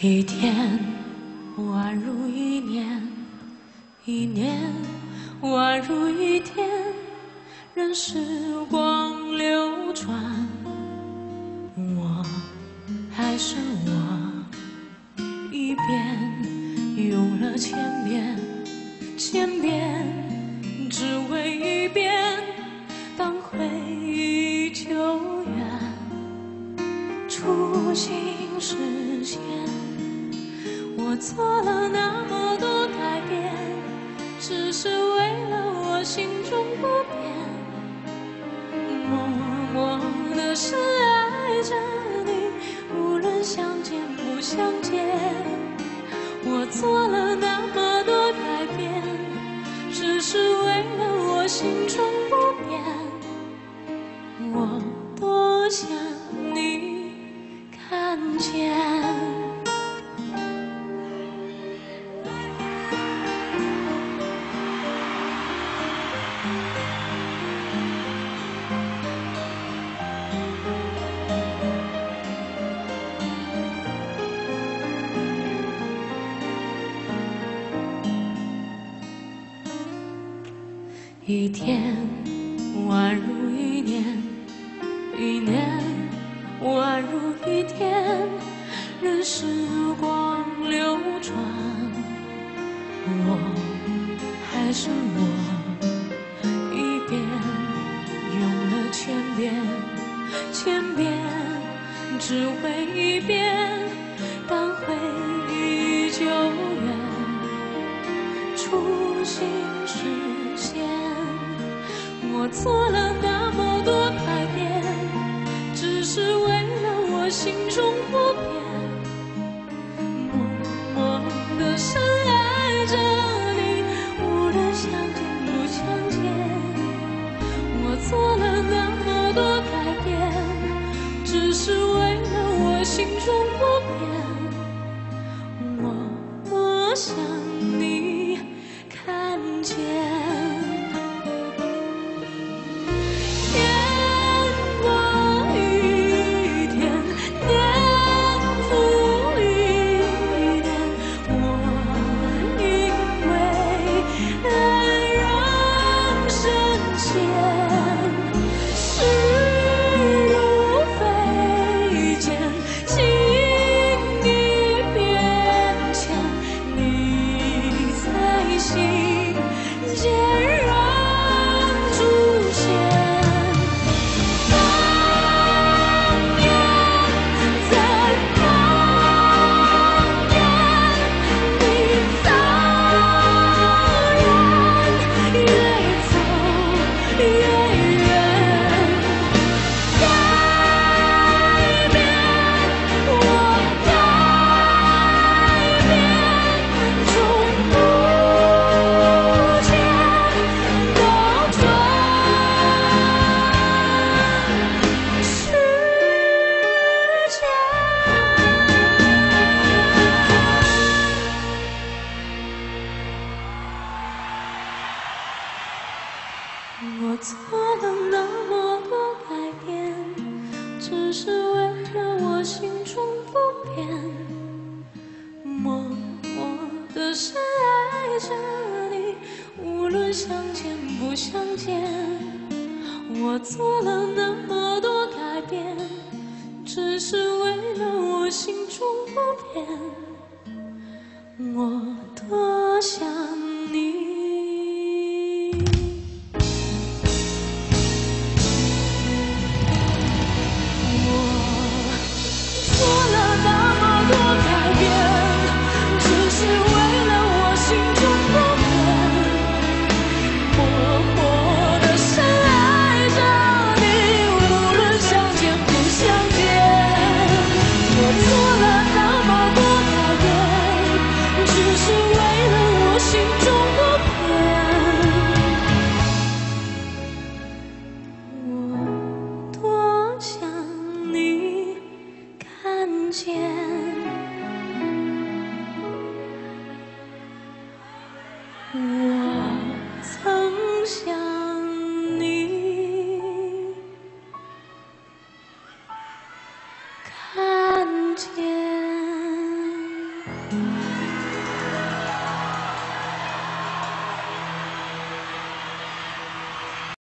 一天宛如一年，一年宛如一天，任时光流转，我还是我，一遍用了千遍，千遍只为一遍，当回忆久远，初心实现。我做了那么多改变，只是为了我心中不变，默默的深爱着你，无论相见不相见。我做了那么多改变，只是为了我心中不变，我多想你看见。一天宛如一年，一年宛如一天，任时光流转，我还是我，一遍用了千遍，千遍只为一遍，当回我做了那么多改变，只是为了我心中不变，默默的深我做了那么多改变，只是为了我心中不变，默默的深爱着你，无论相见不相见。我做了那么多改变，只是为了我心中不变，我我曾想你看见。